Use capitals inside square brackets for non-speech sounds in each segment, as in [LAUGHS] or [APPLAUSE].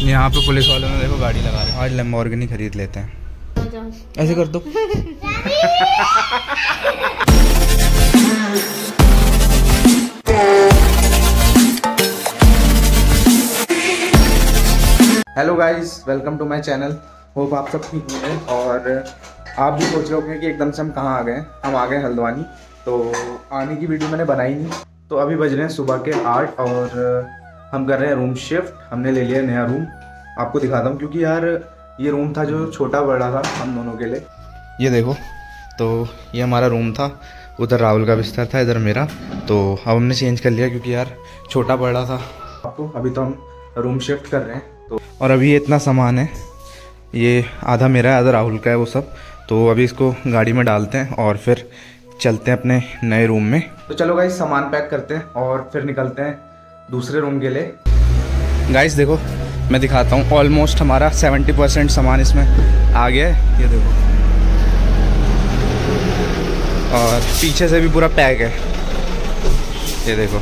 यहाँ पे पुलिस वालों ने देखो गाड़ी लगा रहे हैं आज लेम्बोर्गिनी खरीद लेते हैं। ऐसे कर दो। Hello guys welcome to my channel hope आप सब ठीक होंगे और आप भी सोच रहे होंगे कि एकदम से हम कहाँ आ गए हम आ गए हल्द्वानी। तो आने की वीडियो मैंने बनाई नहीं। तो अभी बज रहे हैं सुबह के आठ और हम कर रहे हैं रूम शिफ्ट हमने ले लिया नया रूम आपको दिखाता हूँ क्योंकि यार ये रूम था जो छोटा बड़ा था हम दोनों के लिए। ये देखो तो ये हमारा रूम था उधर राहुल का बिस्तर था इधर मेरा। तो अब हमने चेंज कर लिया क्योंकि यार छोटा बड़ा था। आपको अभी तो हम रूम शिफ्ट कर रहे हैं तो और अभी ये इतना सामान है ये आधा मेरा है आधा राहुल का है वो सब। तो अभी इसको गाड़ी में डालते हैं और फिर चलते हैं अपने नए रूम में। तो चलो गाइस सामान पैक करते हैं और फिर निकलते हैं। दूसरे रूम के लिए। गाइस देखो मैं दिखाता हूँ। ऑलमोस्ट हमारा 70 परसेंट सामान इसमें आ गया है। ये देखो। और पीछे से भी पूरा पैक है। ये देखो।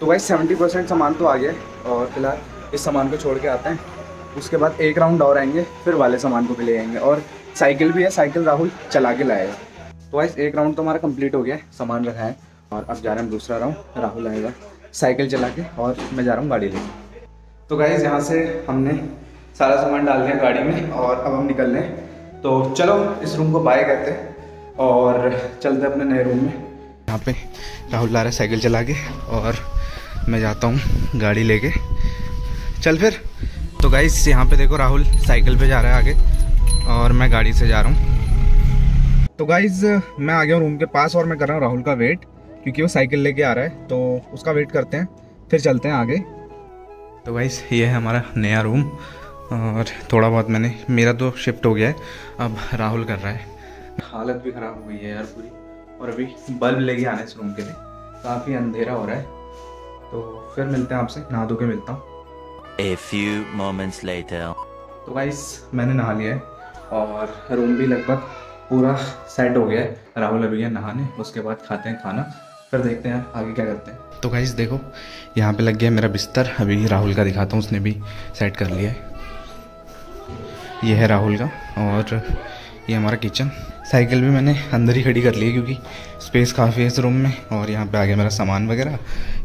तो गाइस 70 परसेंट सामान तो आ गया है और फ़िलहाल इस सामान को छोड़ के आते हैं। उसके बाद एक राउंड और आएँगे फिर वाले सामान को भी ले आएँगे। और साइकिल भी है साइकिल राहुल चला के लाएगा तो गाइस एक राउंड तो हमारा कंप्लीट हो गया है सामान रखा है। और अब जा रहे हैं दूसरा राउंड राहुल आएगा। साइकिल चला के और मैं जा रहा हूँ गाड़ी लेके। तो गाइज़ यहाँ से हमने सारा सामान डाल दिया गाड़ी में और अब हम निकल हैं। तो चलो, इस रूम को बाय करते हैं और चलते अपने नए रूम में। यहाँ पे राहुल ला रहा है साइकिल चला के और मैं जाता हूँ गाड़ी लेके। चल फिर। तो गाइस यहाँ पे देखो राहुल साइकिल पे जा रहा है आगे और मैं गाड़ी से जा रहा हूँ। तो गाइज़ मैं आ गया हूँ रूम के पास और मैं कर रहा हूँ राहुल का वेट क्योंकि वो साइकिल लेके आ रहा है तो उसका वेट करते हैं फिर चलते हैं आगे। तो गाइस ये है हमारा नया रूम और थोड़ा बहुत मैंने मेरा तो शिफ्ट हो गया है अब राहुल कर रहा है। हालत भी ख़राब हो गई है यार पूरी और अभी बल्ब लेके आना है इस रूम के लिए। काफ़ी अंधेरा हो रहा है। तो फिर मिलते हैं आपसे नहा धो के मिलता हूँ। A few moments later. तो गाइस मैंने नहा लिया है और रूम भी लगभग पूरा सेट हो गया है। राहुल अभी गया नहाने उसके बाद खाते हैं खाना। फिर देखते हैं आगे क्या करते हैं। तो गाइस देखो यहाँ पे लग गया मेरा बिस्तर। अभी राहुल का दिखाता हूँ उसने भी सेट कर लिया है। ये है राहुल का और ये हमारा किचन साइकिल भी मैंने अंदर ही खड़ी कर ली है क्योंकि स्पेस काफ़ी है इस रूम में और यहाँ पे आ गया मेरा सामान वगैरह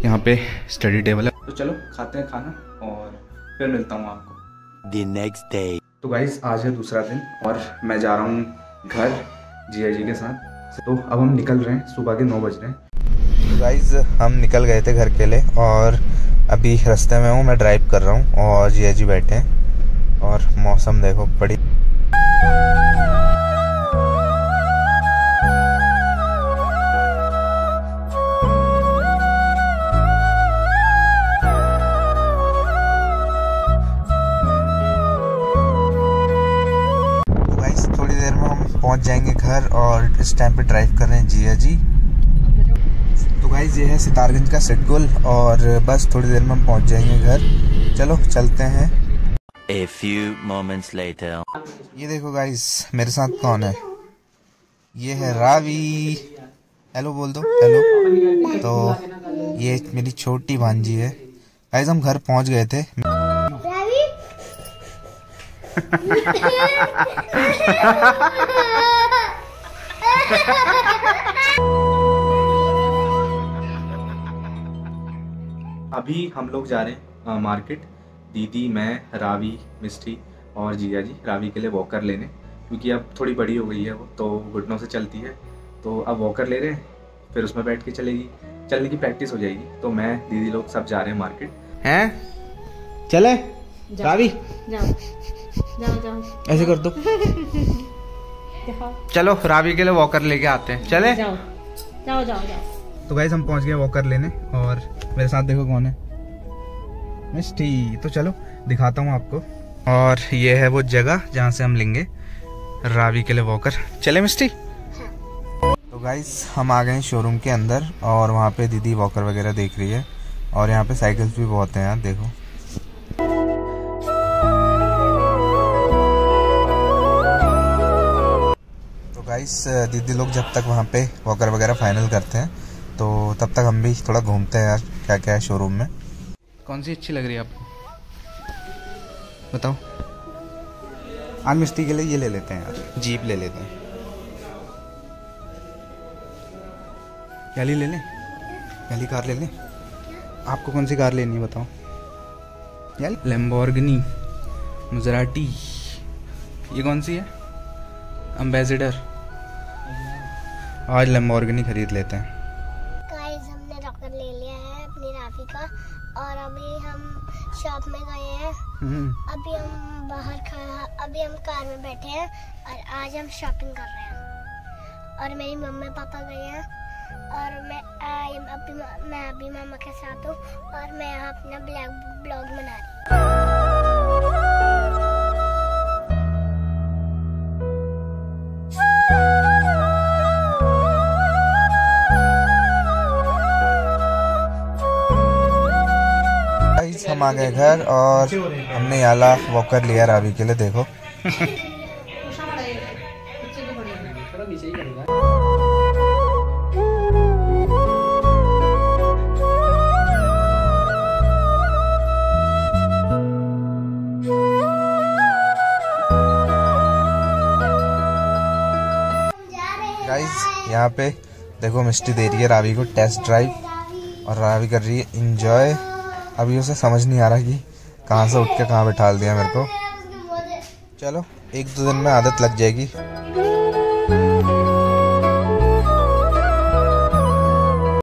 यहाँ पे स्टडी टेबल है। तो चलो खाते हैं खाना और फिर मिलता हूँ आपको। The नेक्स्ट डे तो गाइस आज है दूसरा दिन और मैं जा रहा हूँ घर जिया जी के साथ। तो अब हम निकल रहे हैं सुबह के नौ बज रहे हैं। गाइस हम निकल गए थे घर के लिए और अभी रास्ते में हूँ, मैं ड्राइव कर रहा हूँ और जिया जी बैठे हैं और मौसम देखो, बड़ी तो थोड़ी देर में हम पहुँच जाएँगे घर और इस टाइम पे ड्राइव कर रहे हैं जिया जी। गाइस ये है सितारगंज का सिटगुल और बस थोड़ी देर में हम पहुँच जाएँगे घर। चलो चलते हैं। A few moments later. ये देखो गाइस मेरे साथ कौन है? ये है रावी। हेलो बोल दो हेलो तो ये मेरी छोटी भांजी है। गाइस हम घर पहुँच गए थे। [LAUGHS] [LAUGHS] अभी हम लोग जा रहे हैं मार्केट। दीदी मैं रावी मिस्टी और जिया जी रावी के लिए वॉकर लेने क्योंकि अब थोड़ी बड़ी हो गई है वो तो घुटनों से चलती है। तो अब वॉकर ले रहे हैं फिर उसमें बैठ के चलेगी। चलने की प्रैक्टिस हो जाएगी तो मैं दीदी लोग सब जा रहे हैं मार्केट हैं? चले? रावी? जाओ। जाओ जाओ। ऐसे कर दो। [LAUGHS] चलो रावी के लिए वॉकर लेके आते हैं। चले? जाओ। जाओ जाओ जाओ। तो गाइस हम पहुँच गए वॉकर लेने और मेरे साथ देखो कौन है। मिस्टी तो चलो, दिखाता हूँ आपको। और ये है वो जगह जहाँ से हम लेंगे रावी के लिए वॉकर चले मिस्टी तो गाइस हम आ गए शोरूम के अंदर और वहाँ पे दीदी वॉकर वगैरह देख रही है। और यहाँ पे साइकिल्स भी बहुत हैं यार, देखो। तो गाइस दीदी लोग जब तक वहाँ पे वॉकर वगैरह फाइनल करते हैं तो तब तक हम भी थोड़ा घूमते हैं यार क्या क्या है शोरूम में। कौन सी अच्छी लग रही है आपको? बताओ। आज मिस्त्री के लिए ये ले लेते हैं यार जीप ले लेते हैं। गैली ले लें? गैली कार ले लें? आपको कौन सी कार लेनी है बताओ। यार लेम्बोर्गनी मजराटी ये कौन सी है? अम्बेसडर आज लेम्बोर्गनी खरीद लेते हैं। अपनी राफी का और अभी हम शॉप में गए हैं। अभी हम बाहर खा अभी हम कार में बैठे हैं और आज हम शॉपिंग कर रहे हैं। और मेरी मम्मी पापा गए हैं। और मैं आई अभी मैं अभी मामा के साथ हूँ। और मैं यहाँ अपना ब्लैक ब्लॉग बना रही हूँ। हम आ गए घर और हमने याला वॉकर लिया रावी के लिए, देखो। यहाँ पे देखो मिस्टी दे रही है रावी को टेस्ट ड्राइव और रावी कर रही है इंजॉय अभी उसे समझ नहीं आ रहा कि कहाँ से उठ के कहाँ बैठा दिया मेरे को। चलो, एक दो दिन में आदत लग जाएगी।